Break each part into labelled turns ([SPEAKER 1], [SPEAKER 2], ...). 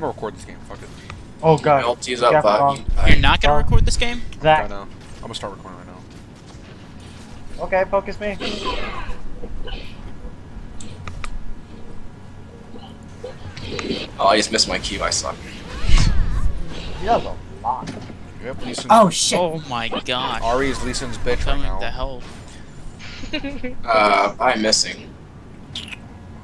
[SPEAKER 1] gonna record this game. Fuck it.
[SPEAKER 2] Oh
[SPEAKER 3] My
[SPEAKER 2] god.
[SPEAKER 3] ulti's up,
[SPEAKER 2] Yeah,
[SPEAKER 3] you
[SPEAKER 4] You're not gonna record this game?
[SPEAKER 1] I
[SPEAKER 2] Zac.
[SPEAKER 1] know. I'm gonna start recording right now.
[SPEAKER 2] Okay, focus me.
[SPEAKER 3] Oh, I just missed my cue. I suck.
[SPEAKER 2] He does a lot.
[SPEAKER 1] Yep, Lee
[SPEAKER 5] Oh shit!
[SPEAKER 4] Oh my god.
[SPEAKER 1] Ahri is Lee Sin's bitch right
[SPEAKER 4] Coming
[SPEAKER 1] now.
[SPEAKER 4] to help.
[SPEAKER 3] Uh, I'm missing.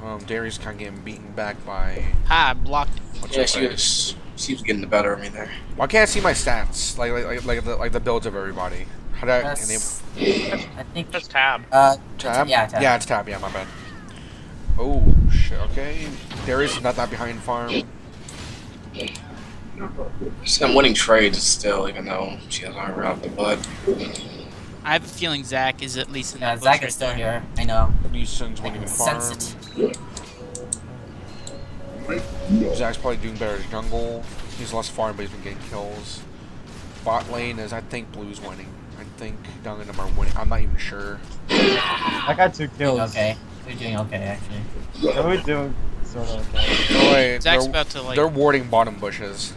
[SPEAKER 1] Um, Darius kind of getting beaten back by.
[SPEAKER 4] Ha, I blocked.
[SPEAKER 1] What's
[SPEAKER 3] Yeah,
[SPEAKER 1] her
[SPEAKER 3] she was. She was getting the better of me there.
[SPEAKER 1] Why can't I see my stats? Like, like, like, like the, like the builds of everybody. How do I enable
[SPEAKER 5] That's, I think.
[SPEAKER 6] That's tab.
[SPEAKER 5] Uh,
[SPEAKER 1] tab?
[SPEAKER 5] Yeah, tab.
[SPEAKER 1] Yeah, it's tab. Yeah, my bad. Oh shit. Okay, Darius is not that behind farm.
[SPEAKER 3] She's I'm winning trades still, even though she has armor out the butt.
[SPEAKER 4] I have a feeling Zac is at least in
[SPEAKER 5] Yeah,
[SPEAKER 4] that
[SPEAKER 5] Zac
[SPEAKER 4] right
[SPEAKER 5] is still
[SPEAKER 4] there.
[SPEAKER 5] here. I know.
[SPEAKER 1] Lee Sin's
[SPEAKER 5] I
[SPEAKER 1] winning
[SPEAKER 5] can
[SPEAKER 1] farm.
[SPEAKER 5] sense it.
[SPEAKER 1] Zac's probably doing better at jungle. He's less farm, but he's been getting kills. Bot lane is, I think, Blue's winning. I think Dung and them are winning. I'm not even sure.
[SPEAKER 2] I got two kills.
[SPEAKER 5] okay. They're doing okay, actually.
[SPEAKER 2] Yeah, we're doing sort of okay.
[SPEAKER 1] No way.
[SPEAKER 4] Zac's
[SPEAKER 1] they're,
[SPEAKER 4] about to like.
[SPEAKER 1] they're warding bottom bushes.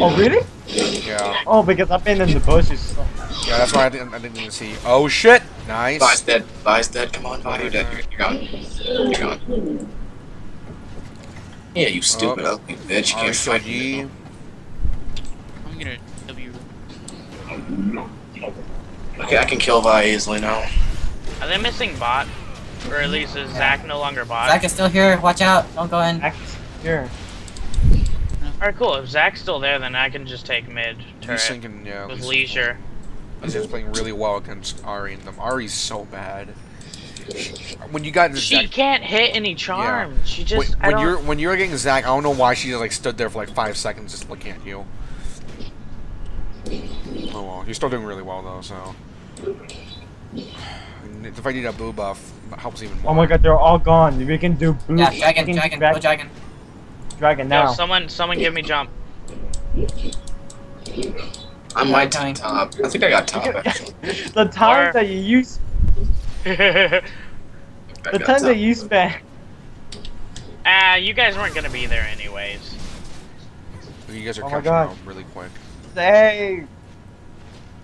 [SPEAKER 2] Oh really?
[SPEAKER 1] Yeah.
[SPEAKER 2] Oh, because I've been in the bushes. So
[SPEAKER 1] Yeah, that's why I didn't, I didn't even see. Oh shit! Nice.
[SPEAKER 3] Vi's dead. Vi's dead. Come on, Vi, you're dead. You're, you're gone. You're gone. Yeah, you stupid
[SPEAKER 1] Oh.
[SPEAKER 3] ugly bitch. You can't fight me.
[SPEAKER 1] Shoji.
[SPEAKER 4] I'm gonna W.
[SPEAKER 3] Okay, I can kill Vi easily now.
[SPEAKER 6] Are they missing bot? Or at least is Zac no longer bot?
[SPEAKER 5] Zac is still here. Watch out! Don't go in.
[SPEAKER 2] Act here.
[SPEAKER 6] Alright, cool. If Zac's still there, then I can just take mid
[SPEAKER 1] Lee
[SPEAKER 6] turret
[SPEAKER 1] Sin can, yeah.
[SPEAKER 6] with
[SPEAKER 1] Lee Sin-
[SPEAKER 6] leisure.
[SPEAKER 1] Lee Sin's playing really well against Ahri and them. Ahri's so bad. When you got
[SPEAKER 6] She
[SPEAKER 1] Zac,
[SPEAKER 6] can't hit any charms. She
[SPEAKER 1] when,
[SPEAKER 6] just. I
[SPEAKER 1] when
[SPEAKER 6] don't,
[SPEAKER 1] you're when you're getting Zac, I don't know why she just like stood there for like five seconds just looking at you. Oh well, you're still doing really well though. So And if I need a boo buff, it helps even more.
[SPEAKER 2] Oh my god, they're all gone. We can do blue.
[SPEAKER 5] Yeah, dragon,
[SPEAKER 2] we
[SPEAKER 5] dragon,
[SPEAKER 2] drag-
[SPEAKER 5] go dragon.
[SPEAKER 2] Dragon
[SPEAKER 6] Yo,
[SPEAKER 2] now.
[SPEAKER 6] someone, someone give me jump.
[SPEAKER 3] I might
[SPEAKER 5] Coming.
[SPEAKER 3] top. I think I got top actually.
[SPEAKER 2] the time
[SPEAKER 6] Or-
[SPEAKER 2] that you use, the
[SPEAKER 3] got
[SPEAKER 2] time
[SPEAKER 3] top.
[SPEAKER 2] that you spent.
[SPEAKER 6] Ah, you guys weren't gonna be there anyways.
[SPEAKER 1] You guys are
[SPEAKER 2] Oh
[SPEAKER 1] catching up really quick,
[SPEAKER 2] Say.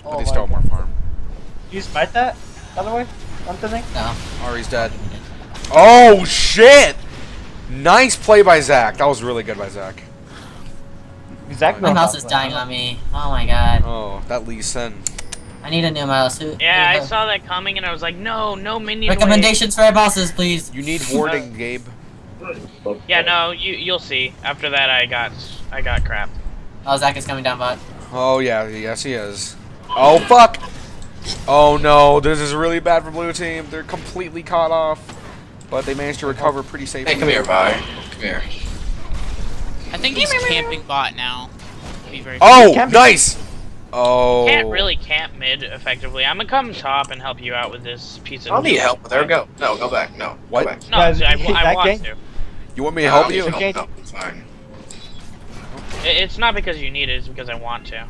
[SPEAKER 1] but
[SPEAKER 2] Oh
[SPEAKER 1] they
[SPEAKER 2] my
[SPEAKER 1] still have more farm.
[SPEAKER 2] You smite that? By the way, something.
[SPEAKER 5] No.
[SPEAKER 1] Ahri's dead. Oh shit! Nice play by Zac. That was really good by Zac.
[SPEAKER 2] Zac
[SPEAKER 5] My mouse
[SPEAKER 2] how
[SPEAKER 5] is
[SPEAKER 2] to
[SPEAKER 5] dying on me. Oh my god.
[SPEAKER 1] Oh, that Lee Sin.
[SPEAKER 5] I need a new mouse. Who?
[SPEAKER 6] Yeah, I
[SPEAKER 5] who-
[SPEAKER 6] saw that coming and I was like, no, no minion. wave.
[SPEAKER 5] Recommendations for our bosses, please.
[SPEAKER 1] You need warding, Gabe.
[SPEAKER 6] Yeah, no, you you'll see. After that, I got I got crap.
[SPEAKER 5] Oh, Zac is coming down bot.
[SPEAKER 1] Oh yeah, yes he is. Oh fuck! Oh no, this is really bad for blue team. They're completely caught off, but they managed to recover pretty safely.
[SPEAKER 3] Hey, come here, Vi. Come here.
[SPEAKER 4] I think he's camping bot now. Be very.
[SPEAKER 1] Oh,
[SPEAKER 2] Can't be-
[SPEAKER 1] nice! Oh.
[SPEAKER 6] Can't really camp mid effectively. I'm gonna come top and help you out with this piece of.
[SPEAKER 3] I don't need help. There we go. No, go back. No.
[SPEAKER 1] What?
[SPEAKER 3] Back.
[SPEAKER 6] No,
[SPEAKER 2] Guys,
[SPEAKER 6] I, I
[SPEAKER 2] that
[SPEAKER 6] want
[SPEAKER 2] game-
[SPEAKER 6] to.
[SPEAKER 1] You want me to
[SPEAKER 3] I
[SPEAKER 1] help you?
[SPEAKER 2] Okay.
[SPEAKER 3] help. No, it's fine.
[SPEAKER 6] It's not because you need it. It's because I want to.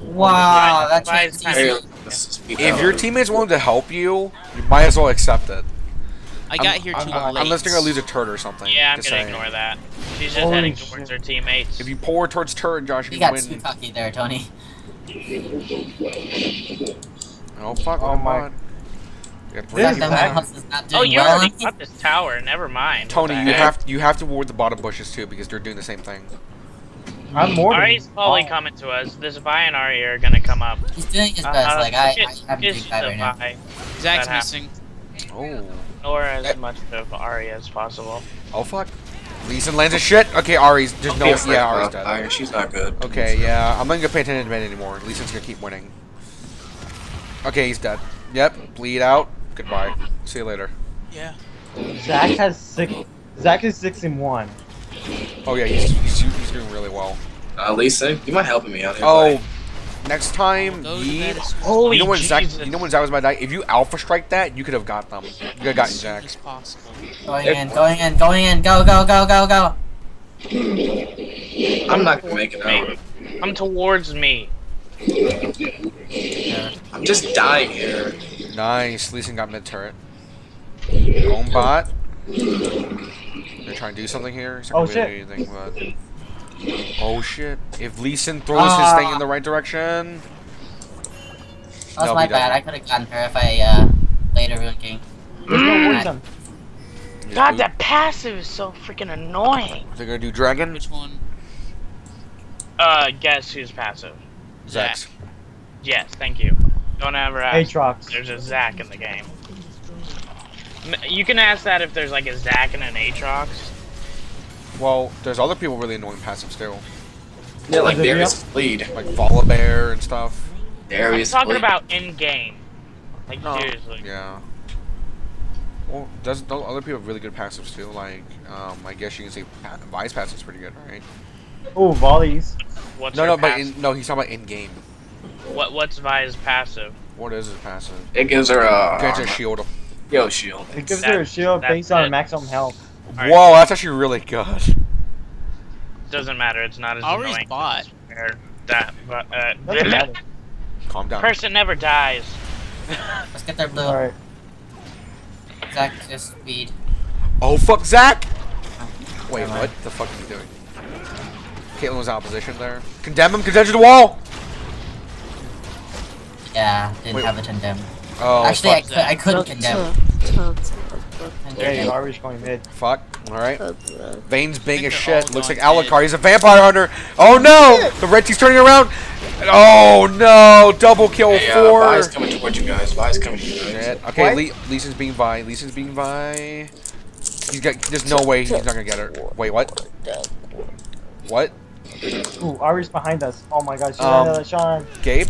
[SPEAKER 5] Wow, that's
[SPEAKER 6] Why
[SPEAKER 5] changed
[SPEAKER 6] is kind
[SPEAKER 3] Hey,
[SPEAKER 5] easily.
[SPEAKER 3] this is speed
[SPEAKER 1] If your teammate's willing to help you, you might as well accept it.
[SPEAKER 4] I got
[SPEAKER 1] I'm-
[SPEAKER 4] here too
[SPEAKER 1] I'm-
[SPEAKER 4] late.
[SPEAKER 1] Unless they're gonna lose a turret or something.
[SPEAKER 6] Yeah, I'm gonna
[SPEAKER 1] saying.
[SPEAKER 6] ignore that. She's just
[SPEAKER 2] Holy
[SPEAKER 6] heading
[SPEAKER 2] shit.
[SPEAKER 6] towards her teammates.
[SPEAKER 1] If you pull her towards turret, Josh,
[SPEAKER 5] You
[SPEAKER 1] you
[SPEAKER 5] got
[SPEAKER 1] win.
[SPEAKER 5] too cocky there, Tony.
[SPEAKER 1] Oh fuck!
[SPEAKER 2] Oh my-
[SPEAKER 1] my. Yeah,
[SPEAKER 2] This
[SPEAKER 5] Zac,
[SPEAKER 2] is
[SPEAKER 5] the
[SPEAKER 2] Zac.
[SPEAKER 5] mouse is not
[SPEAKER 6] oh, you
[SPEAKER 5] well.
[SPEAKER 6] already got this tower. Never mind.
[SPEAKER 1] Tony, you
[SPEAKER 6] the
[SPEAKER 1] have you have to ward the bottom bushes too because they're doing the same thing.
[SPEAKER 2] I'm more than.
[SPEAKER 6] Ahri's probably
[SPEAKER 2] oh.
[SPEAKER 6] coming to us. This Vi and Ahri are gonna come up.
[SPEAKER 5] He's doing his
[SPEAKER 6] Uh,
[SPEAKER 5] best. Like I, I
[SPEAKER 6] just-
[SPEAKER 5] haven't big bad right now.
[SPEAKER 6] Zac's
[SPEAKER 4] missing.
[SPEAKER 1] Oh.
[SPEAKER 6] Nor as much of Ahri as possible.
[SPEAKER 1] Oh fuck. Lee Sin lands a shit. Okay, Ahri's just
[SPEAKER 3] Don't
[SPEAKER 1] no yeah
[SPEAKER 3] of
[SPEAKER 1] Ahri's
[SPEAKER 3] Vi.
[SPEAKER 1] dead.
[SPEAKER 3] She's not good.
[SPEAKER 1] Okay, yeah, I'm not gonna pay attention to mid anymore. Lee Sin's gonna keep winning. Okay, he's dead. Yep, bleed out. Goodbye. See you later.
[SPEAKER 4] Yeah.
[SPEAKER 2] Zac has six. Zac is six and one.
[SPEAKER 1] Oh yeah, he's he's, he's doing really well.
[SPEAKER 3] Uh, Lisa, you mind helping me out here?
[SPEAKER 1] Oh,
[SPEAKER 3] buddy?
[SPEAKER 1] Next time,
[SPEAKER 4] Go to
[SPEAKER 1] Yi-
[SPEAKER 4] bed as soon as
[SPEAKER 6] Holy
[SPEAKER 1] you know when Zac,
[SPEAKER 6] Jesus.
[SPEAKER 1] you know when Zac was about to die. If you alpha strike that, you could have got them. You could have gotten Zac.
[SPEAKER 4] as possible.
[SPEAKER 5] Going in, going in, going in. Go, go, go, go, go.
[SPEAKER 3] I'm not gonna make it out.
[SPEAKER 6] Come towards me.
[SPEAKER 3] I'm just dying here.
[SPEAKER 1] Nice. Lee Sin got mid turret. Home bot. They're trying to do something here. It's not
[SPEAKER 2] Oh, shit.
[SPEAKER 1] anything, but Oh shit. If Lee Sin throws his thing in the right direction.
[SPEAKER 5] That was
[SPEAKER 1] No,
[SPEAKER 5] my bad. I could have gotten her if I uh played a Ruin King.
[SPEAKER 2] There's.
[SPEAKER 6] God, that passive is so freaking annoying.
[SPEAKER 1] They're gonna do dragon.
[SPEAKER 4] Which one?
[SPEAKER 6] Uh, guess who's passive?
[SPEAKER 1] Zac's.
[SPEAKER 6] Yes, thank you. Don't ever ask.
[SPEAKER 2] Aatrox.
[SPEAKER 6] There's a Zac in the game. You can ask that if there's like a Zac and an Aatrox.
[SPEAKER 1] Well, there's other people really annoying passives too.
[SPEAKER 3] Yeah, like
[SPEAKER 2] Is it real?
[SPEAKER 3] Darius lead.
[SPEAKER 1] Like Volibear and stuff.
[SPEAKER 3] Darius I'm
[SPEAKER 6] talking
[SPEAKER 3] lead.
[SPEAKER 6] about in game. Like
[SPEAKER 1] Oh.
[SPEAKER 6] seriously.
[SPEAKER 1] Yeah. Well, does don't other people have really good passives too? Like, um, I guess you can say pa- Vi's passive's pretty good, right?
[SPEAKER 2] Oh, volleys.
[SPEAKER 6] What's
[SPEAKER 1] No,
[SPEAKER 6] her
[SPEAKER 1] no, but in, no, he's talking about in game.
[SPEAKER 6] what what's Vi's passive?
[SPEAKER 1] What is his passive?
[SPEAKER 3] It gives her a
[SPEAKER 1] Grants a shield.
[SPEAKER 3] Yo shield.
[SPEAKER 2] It gives
[SPEAKER 6] That-
[SPEAKER 2] her a shield
[SPEAKER 6] that's
[SPEAKER 2] based on maximum health.
[SPEAKER 6] Alright.
[SPEAKER 1] Whoa, that's actually really good.
[SPEAKER 6] Doesn't matter. It's not as
[SPEAKER 4] Ahri's
[SPEAKER 6] annoying.
[SPEAKER 4] bot.
[SPEAKER 6] Or that, but uh,
[SPEAKER 2] Doesn't matter.
[SPEAKER 1] Calm down.
[SPEAKER 6] person never dies.
[SPEAKER 5] Let's get their blue.
[SPEAKER 2] Alright.
[SPEAKER 5] Zac just speed.
[SPEAKER 1] Oh fuck, Zac! Wait,
[SPEAKER 5] Never
[SPEAKER 1] what
[SPEAKER 5] mind.
[SPEAKER 1] the fuck is he doing? Caitlyn was out of position there. Condemn him, condemn to the wall!
[SPEAKER 5] Yeah, didn't
[SPEAKER 1] Wait.
[SPEAKER 5] have a condemn.
[SPEAKER 1] Oh,
[SPEAKER 5] Actually, I,
[SPEAKER 1] fuck.
[SPEAKER 5] could, I couldn't condemn.
[SPEAKER 2] Hey, Ahri's going mid.
[SPEAKER 1] Fuck. Alright. Vayne's big
[SPEAKER 4] think
[SPEAKER 1] as shit. Looks like Alucard. He's a vampire hunter. Oh no! The red team's turning around. Oh no! Double kill
[SPEAKER 3] Hey, uh,
[SPEAKER 1] four.
[SPEAKER 3] Vi's coming towards you guys. Vi's coming to you guys.
[SPEAKER 1] Shit. Okay,
[SPEAKER 2] What?
[SPEAKER 1] Lee, Lee being Vi. Lee Sin's being Vi. He's got. There's no way he's not gonna get her. Wait, what? What?
[SPEAKER 2] Ooh, Ahri's behind us. Oh my gosh,
[SPEAKER 1] um,
[SPEAKER 2] Sean.
[SPEAKER 1] Gabe?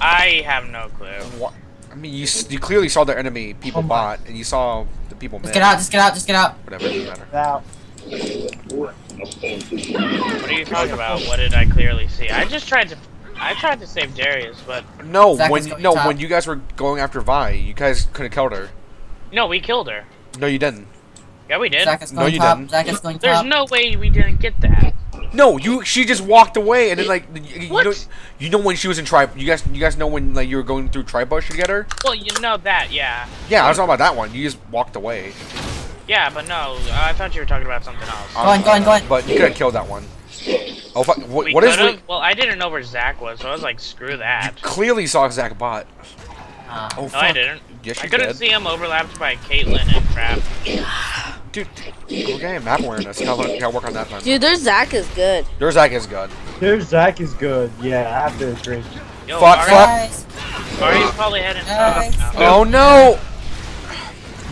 [SPEAKER 6] I have no clue.
[SPEAKER 1] What? I mean, you you clearly saw the enemy people
[SPEAKER 2] Oh
[SPEAKER 1] bot, and you saw the people
[SPEAKER 5] Just
[SPEAKER 1] mid.
[SPEAKER 5] get out, just get out, just get out.
[SPEAKER 1] Whatever, it doesn't matter.
[SPEAKER 2] Now,
[SPEAKER 6] What are you talking about? What did I clearly see? I just tried to. I tried to save Darius, but
[SPEAKER 1] No,
[SPEAKER 5] Zac
[SPEAKER 1] when
[SPEAKER 5] is going
[SPEAKER 1] no
[SPEAKER 5] top.
[SPEAKER 1] when you guys were going after Vi, you guys could have killed her.
[SPEAKER 6] no, we killed her.
[SPEAKER 1] No, you didn't.
[SPEAKER 6] Yeah, we did.
[SPEAKER 5] Zac is
[SPEAKER 1] No,
[SPEAKER 5] going
[SPEAKER 1] you
[SPEAKER 5] top.
[SPEAKER 1] didn't.
[SPEAKER 5] Zac is going
[SPEAKER 6] There's
[SPEAKER 5] top.
[SPEAKER 6] no way we didn't get that.
[SPEAKER 1] No, you. She just walked away, and then like you, you
[SPEAKER 6] What?
[SPEAKER 1] know, you know when she was in tri. You guys, you guys know when like you were going through Tribush to get her.
[SPEAKER 6] Well, you know that, yeah.
[SPEAKER 1] Yeah, I was talking about that one. You just walked away.
[SPEAKER 6] Yeah, but no, I thought you were talking about something else.
[SPEAKER 5] Go on, go on, go on.
[SPEAKER 1] But you could have killed that one. Oh fuck! What,
[SPEAKER 6] we
[SPEAKER 1] what is?
[SPEAKER 6] could've? Well, I didn't know where Zac was, so I was like, screw that.
[SPEAKER 1] Clearly saw Zac bot.
[SPEAKER 5] Uh,
[SPEAKER 1] Oh
[SPEAKER 6] No,
[SPEAKER 1] fuck!
[SPEAKER 6] I didn't.
[SPEAKER 1] Yes,
[SPEAKER 6] I couldn't
[SPEAKER 1] did.
[SPEAKER 6] see him overlapped by Caitlyn and crap.
[SPEAKER 1] Dude, okay, map awareness. Gotta, learn- gotta work on that then.
[SPEAKER 7] Dude, their Zac is good.
[SPEAKER 1] Their Zac is good.
[SPEAKER 2] their Zac is good. Yeah, I have to agree.
[SPEAKER 6] Yo,
[SPEAKER 1] Fuck, fuck.
[SPEAKER 5] guys,
[SPEAKER 6] Ahri's probably heading top
[SPEAKER 5] Guys.
[SPEAKER 1] Oh no!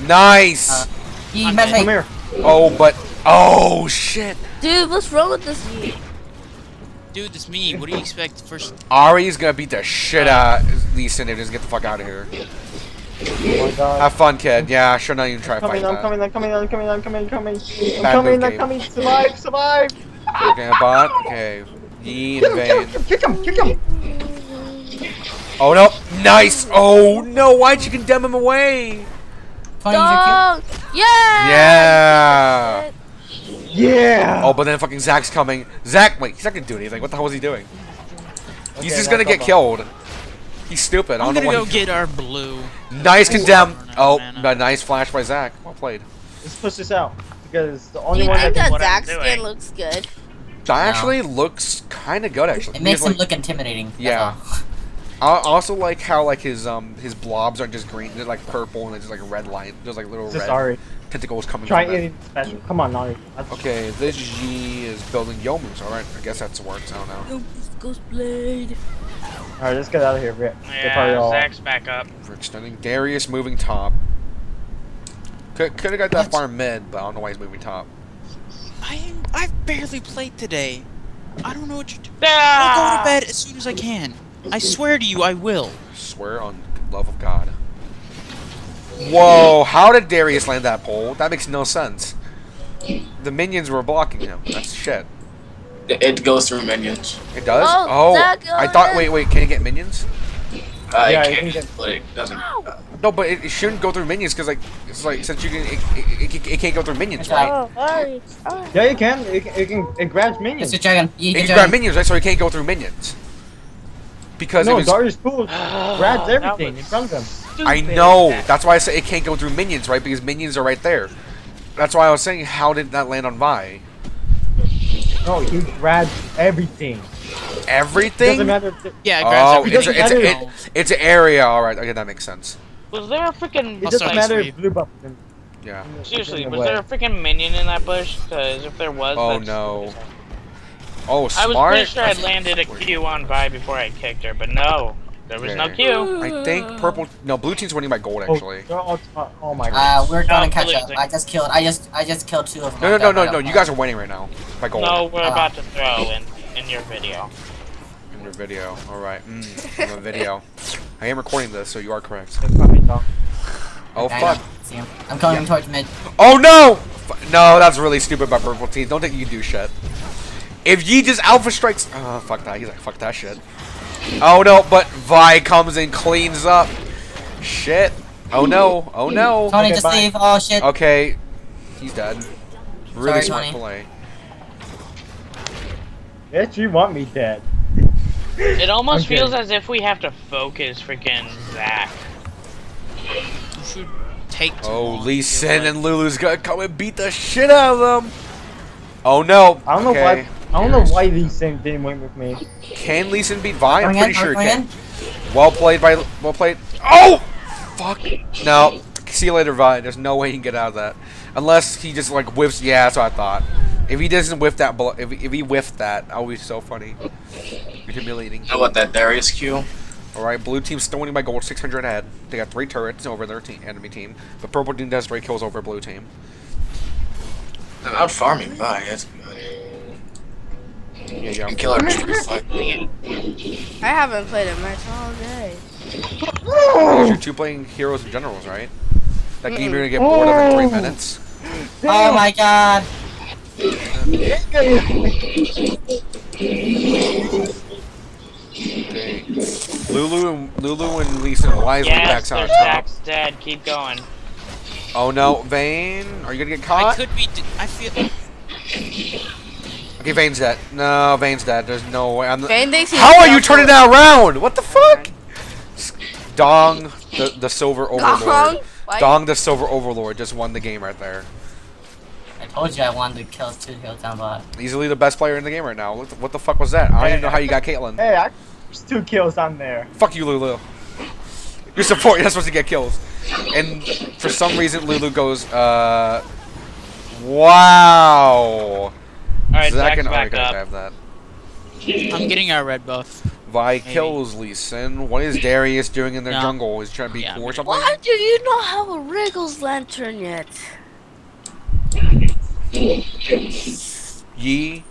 [SPEAKER 1] Nice.
[SPEAKER 5] Uh, he met
[SPEAKER 2] Come here.
[SPEAKER 1] oh, but oh shit!
[SPEAKER 7] Dude, what's wrong with this?
[SPEAKER 4] Dude, this me. What do you expect? First,
[SPEAKER 1] Ahri's gonna beat the shit out of Lee Sin if he doesn't get the fuck out of here.
[SPEAKER 2] Oh.
[SPEAKER 1] Have fun, kid. Yeah, I should not even try to fight
[SPEAKER 2] coming, I'm
[SPEAKER 1] that.
[SPEAKER 2] coming, I'm coming, I'm coming, I'm coming, I'm coming. I'm
[SPEAKER 1] Bad
[SPEAKER 2] coming, I'm coming. Survive, survive.
[SPEAKER 1] Okay, bot. Okay. Yi
[SPEAKER 2] Kick
[SPEAKER 1] and
[SPEAKER 2] him, kick him, kick him, kick him.
[SPEAKER 1] Oh no! Nice! Oh no! Why'd you condemn him away?
[SPEAKER 5] Tony, use
[SPEAKER 7] Dog! Yeah!
[SPEAKER 1] Yeah!
[SPEAKER 2] Yeah.
[SPEAKER 1] Oh, but then fucking Zac's coming. Zac, wait, he's not gonna do anything. What the hell was he doing? he's just gonna get
[SPEAKER 2] come
[SPEAKER 1] killed. He's stupid. I
[SPEAKER 4] I'm
[SPEAKER 1] don't
[SPEAKER 4] gonna
[SPEAKER 1] what
[SPEAKER 4] go get our blue.
[SPEAKER 1] Nice condemn. Oh,
[SPEAKER 4] mana.
[SPEAKER 1] but nice flash by Zac. Well played.
[SPEAKER 2] Let's push this out because the
[SPEAKER 7] Do
[SPEAKER 2] only
[SPEAKER 7] you
[SPEAKER 2] one
[SPEAKER 7] think
[SPEAKER 2] that
[SPEAKER 7] that
[SPEAKER 6] what I'm
[SPEAKER 7] skin looks good?
[SPEAKER 1] That actually looks kind of good, actually.
[SPEAKER 5] It makes him
[SPEAKER 1] like-
[SPEAKER 5] look intimidating.
[SPEAKER 1] Yeah. I also like how like his um his blobs aren't just green; they're like purple and it's just like a red light. There's like little
[SPEAKER 2] This is
[SPEAKER 1] red
[SPEAKER 2] Ahri.
[SPEAKER 1] tentacles coming.
[SPEAKER 2] Try
[SPEAKER 1] it.
[SPEAKER 2] anything special. Come on, Ahri. That's-
[SPEAKER 1] Okay, this G is building Youmuu's. All right, I guess that's works. I don't know.
[SPEAKER 7] Ghost Blade.
[SPEAKER 2] All right, let's get out of here. Rick. They're probably
[SPEAKER 6] Yeah,
[SPEAKER 2] all-
[SPEAKER 6] Zac's back up.
[SPEAKER 1] For extending Darius moving top. Could could have got that
[SPEAKER 5] What?
[SPEAKER 1] far mid, but I don't know why he's moving top.
[SPEAKER 4] I I've barely played today. I don't know what you're doing.
[SPEAKER 6] Ah!
[SPEAKER 4] I'll go to bed as soon as I can. I swear to you, I will.
[SPEAKER 1] Swear on love of God. Whoa! How did Darius land that pole? That makes no sense. The minions were blocking him. That's shit.
[SPEAKER 3] It, it goes through minions.
[SPEAKER 1] It does?
[SPEAKER 7] Oh,
[SPEAKER 1] Oh, I thought. Wait, wait. Can you get minions?
[SPEAKER 3] Uh,
[SPEAKER 2] Yeah,
[SPEAKER 3] it
[SPEAKER 2] you
[SPEAKER 3] can,
[SPEAKER 2] can get-
[SPEAKER 3] but it doesn't. Uh,
[SPEAKER 1] No, but it, it shouldn't go through minions because like it's like since you can it, it, it, it can't go through minions, right?
[SPEAKER 7] Oh, sorry. sorry.
[SPEAKER 2] Yeah, you can. It, can- it can. It grabs minions.
[SPEAKER 5] Mr. Dragon, you
[SPEAKER 1] It
[SPEAKER 5] can
[SPEAKER 1] can grab minions, right? So it can't go through minions. Because it
[SPEAKER 2] No,
[SPEAKER 1] was,
[SPEAKER 2] Darius Pool grabs everything
[SPEAKER 6] was
[SPEAKER 2] in front of them.
[SPEAKER 1] I know. That's why I said it can't go through minions, right? Because minions are right there. That's why I was saying, how did that land on Vi?
[SPEAKER 2] No, he grabs everything.
[SPEAKER 1] Everything?
[SPEAKER 2] Doesn't matter. If it,
[SPEAKER 4] Yeah,
[SPEAKER 1] Oh,
[SPEAKER 4] grabs
[SPEAKER 1] it's a, it's, a, it, it's an area. All right, okay, that makes sense.
[SPEAKER 6] Was there a freaking
[SPEAKER 2] it doesn't matter if blue buff. is
[SPEAKER 1] Yeah.
[SPEAKER 6] seriously? Was there a freaking minion in that bush? Because if there was,
[SPEAKER 1] Oh, no. Oh, smart.
[SPEAKER 6] I was pretty sure I landed a Q on Vi before I kicked her, but no, there was no
[SPEAKER 1] Okay.
[SPEAKER 6] Q.
[SPEAKER 1] I think purple. No, blue team's winning by gold
[SPEAKER 2] Oh,
[SPEAKER 1] actually.
[SPEAKER 2] they're all t- oh my
[SPEAKER 5] Uh,
[SPEAKER 2] god.
[SPEAKER 5] we're gonna
[SPEAKER 6] No,
[SPEAKER 5] catch up.
[SPEAKER 6] losing.
[SPEAKER 5] I just killed. I just. I just killed two of them.
[SPEAKER 1] No, no, no, no, no. You guys are winning right now by gold.
[SPEAKER 6] No, we're
[SPEAKER 5] Ah.
[SPEAKER 6] about to throw in in your video.
[SPEAKER 1] In your video. All right. Mm, in the video. I am recording this, so you are correct.
[SPEAKER 2] They probably don't.
[SPEAKER 1] Oh
[SPEAKER 5] I
[SPEAKER 1] fuck.
[SPEAKER 5] See him. I'm coming towards mid.
[SPEAKER 1] Oh no! F- No, that's really stupid by purple team. Don't think you can do shit. If Yi just alpha strikes, oh fuck that. He's like fuck that shit. Oh no! But Vi comes and cleans up. Shit. Oh no! Oh no!
[SPEAKER 5] Tony,
[SPEAKER 2] Okay,
[SPEAKER 5] just
[SPEAKER 2] bye.
[SPEAKER 5] leave. Oh shit.
[SPEAKER 1] Okay, he's dead. Really
[SPEAKER 5] Sorry,
[SPEAKER 1] smart
[SPEAKER 5] Tony.
[SPEAKER 1] play.
[SPEAKER 2] Yes, you want me dead.
[SPEAKER 6] It almost
[SPEAKER 2] Okay.
[SPEAKER 6] feels as if we have to focus freaking Zac.
[SPEAKER 4] You should take
[SPEAKER 1] Oh. Lee Sin and Lulu's gonna come and beat the shit out of them. Oh no!
[SPEAKER 2] I don't know
[SPEAKER 1] okay.
[SPEAKER 2] why. I don't know why these things didn't win with me.
[SPEAKER 1] Can Lee Sin beat Vi? I'm pretty sure he can. Well played by. Well played. Oh! Fuck. No. See you later, Vi. There's no way he can get out of that. Unless he just like whiffs. Yeah, that's what I thought. If he doesn't whiff that, blo- if, if he whiffed that, that would be so funny. Be humiliating.
[SPEAKER 3] You know what that Darius Q?
[SPEAKER 1] All right, blue team's still winning by gold, 600 ahead. They got three turrets over their team, enemy team, but purple team does three kills over blue team.
[SPEAKER 3] I'm out farming Vi. That's good.
[SPEAKER 1] Yeah,
[SPEAKER 3] You can kill her in Street
[SPEAKER 7] I haven't played a match all day.
[SPEAKER 1] You're two playing heroes and generals, right? That game you're gonna get bored of in three minutes.
[SPEAKER 5] Oh my god.
[SPEAKER 1] Okay. Lulu and Lulu and Lisa wisely
[SPEAKER 6] Yes,
[SPEAKER 1] backs
[SPEAKER 6] their
[SPEAKER 1] out top.
[SPEAKER 6] Zac's dead. Keep going.
[SPEAKER 1] Oh no, Vayne, are you gonna get caught?
[SPEAKER 4] I could be. D- I feel.
[SPEAKER 1] Okay, Vayne's dead. No, Vayne's dead. There's no way. I'm the-
[SPEAKER 7] Vayne thinks he's
[SPEAKER 1] How are you turning that around? What the fuck? Dong, the the silver overlord.
[SPEAKER 7] Dong? Why-
[SPEAKER 1] Dong, the silver overlord, just won the game right there.
[SPEAKER 5] I told you I wanted to kill two kills down bot.
[SPEAKER 1] Easily the best player in the game right now. What the, what the fuck was that? I don't even know how you got Caitlyn.
[SPEAKER 2] Hey, I there's two kills on there.
[SPEAKER 1] Fuck you, Lulu. Your support, you're not supposed to get kills. And for some reason, Lulu goes, uh. Wow.
[SPEAKER 6] All right,
[SPEAKER 1] Zac
[SPEAKER 6] Zac's
[SPEAKER 1] and
[SPEAKER 6] back
[SPEAKER 1] Arika
[SPEAKER 6] up.
[SPEAKER 1] have that.
[SPEAKER 4] I'm getting our red buff.
[SPEAKER 1] Vi kills Lee Sin. What is Darius doing in their
[SPEAKER 4] No.
[SPEAKER 1] jungle? Is trying to be
[SPEAKER 4] Yeah,
[SPEAKER 1] cool or something?
[SPEAKER 7] Why do you not have a Wriggles lantern yet?
[SPEAKER 1] Yi.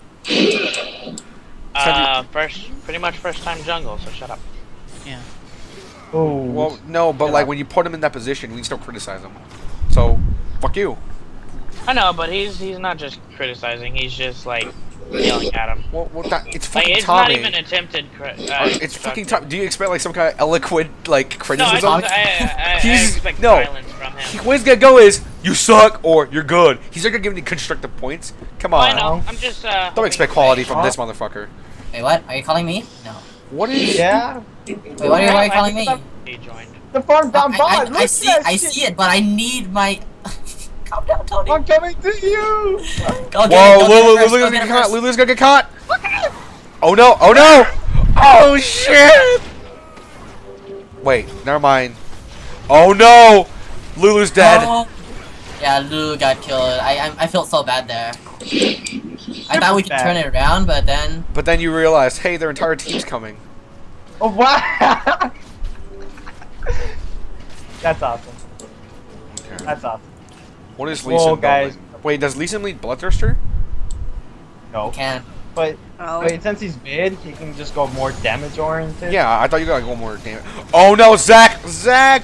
[SPEAKER 6] Uh, first, pretty much first time jungle. So shut up. Yeah.
[SPEAKER 2] Oh,
[SPEAKER 1] Well, no, but like when you put him in that position, we still criticize him. So, fuck you.
[SPEAKER 6] I know, but he's he's not just criticizing. He's just like yelling at him.
[SPEAKER 1] Well, well that, it's
[SPEAKER 6] Like
[SPEAKER 1] fucking
[SPEAKER 6] it's not even attempted. Cri- uh,
[SPEAKER 1] it's fucking
[SPEAKER 6] constructive.
[SPEAKER 1] Tommy. Do you expect like some kind of eloquent like
[SPEAKER 6] No, I,
[SPEAKER 1] criticism?
[SPEAKER 6] I, I, I, I
[SPEAKER 1] He's-
[SPEAKER 6] expect
[SPEAKER 1] no.
[SPEAKER 6] violence from him.
[SPEAKER 1] What he's gonna go is you suck or you're good. He's not gonna give any constructive points. Come on.
[SPEAKER 6] I know. I'm just. Uh,
[SPEAKER 1] Don't expect quality from this motherfucker.
[SPEAKER 5] Wait, what? Are you calling me? No.
[SPEAKER 1] What is?
[SPEAKER 2] yeah.
[SPEAKER 5] Wait, what are you, why are you calling me?
[SPEAKER 6] He joined.
[SPEAKER 2] The farm down
[SPEAKER 5] I,
[SPEAKER 2] bot.
[SPEAKER 5] I, I see, I see it, but I need my. Calm down, Tony.
[SPEAKER 2] I'm coming to you.
[SPEAKER 5] Go
[SPEAKER 1] Whoa,
[SPEAKER 5] go
[SPEAKER 1] Lulu, Lulu's gonna
[SPEAKER 5] get
[SPEAKER 1] get caught. Lulu's gonna get caught. Oh no! Oh no! Oh shit! Wait, never mind. Oh no! Lulu's dead.
[SPEAKER 5] Oh. Yeah, Lulu got killed. I, I I felt so bad there. I thought we could turn it around, but then
[SPEAKER 1] But then you realize, hey, their entire team's coming.
[SPEAKER 2] Oh wow. That's awesome.
[SPEAKER 1] Okay.
[SPEAKER 2] That's awesome.
[SPEAKER 1] What is
[SPEAKER 2] Whoa,
[SPEAKER 1] Lisa
[SPEAKER 2] guys.
[SPEAKER 1] building? Wait, does Lisa lead Bloodthirster?
[SPEAKER 2] No,
[SPEAKER 5] we can.
[SPEAKER 2] but
[SPEAKER 7] Oh.
[SPEAKER 2] wait, since he's mid, he can just go more damage oriented.
[SPEAKER 1] Yeah, I thought you got like one more damage. Oh no, Zac! Zac!